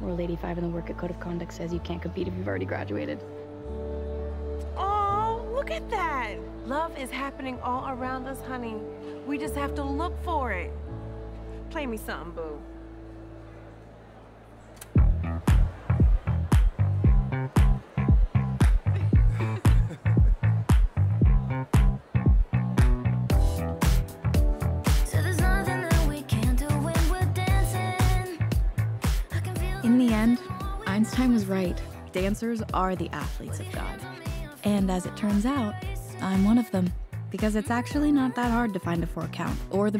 Rule 85 in the Work It Code of Conduct says you can't compete if you've already graduated. Oh, look at that! Love is happening all around us, honey. We just have to look for it. Play me something, boo. In the end, Einstein was right. Dancers are the athletes of God. And as it turns out, I'm one of them. Because it's actually not that hard to find a four count or the